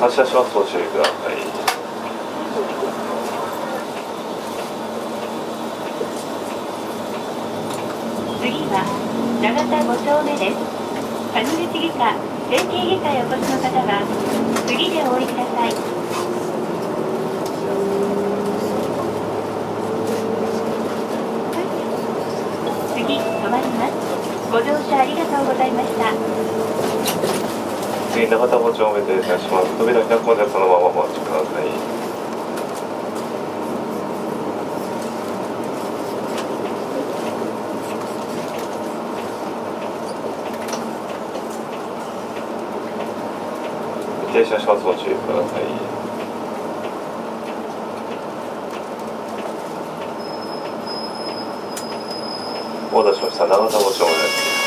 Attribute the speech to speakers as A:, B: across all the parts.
A: 発車しますご注意ください。
B: 次は長田5丁目です。谷口外科整形外科へお越しの方は次でお降りください。次止まります。ご乗車ありがとうございました。
A: 次長田5丁目停車します。扉開くまでそのままお待ちください。停車しますご注意ください。お待たせしました。長田5丁目です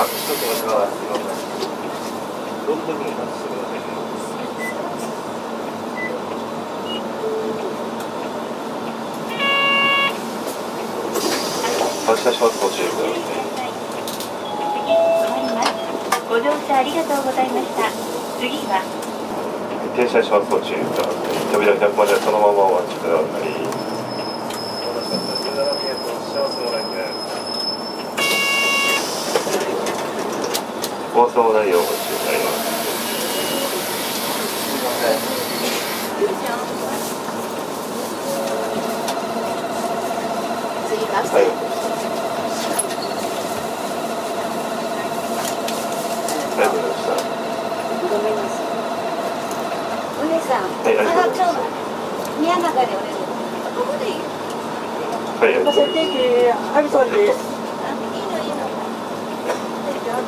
A: あ、ちょっと待ってください。すみません。どんどんお待ちしてください。発車します。ご注意ください。
B: ご乗車ありがとうございました次は
A: 停車します。ご注意ください。扉開くまでそのままお待ちください。お待たせしました。17ゲート幸せもらい放送内容をご注意になります。はい。ありがとうございました。
C: ごめんなさいお姉さん
A: はい、ありがとうございま
C: 宮永でお願いここでいい。
A: はい、ありがとうございます。
D: 定期アビソンです。
C: あいいのいいの
D: アビソンです。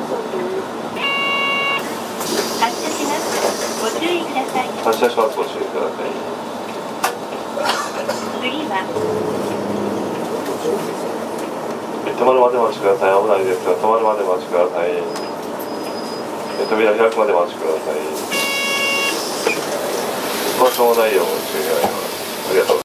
B: 発車しますご注意ください
A: 発車します。ご注意ください。
B: 次は
A: 止まるまで待ちください。危ないですが、止まるまで待ちください。扉開くまで待ちください。放送内容をご注意願います。ありがとうございます。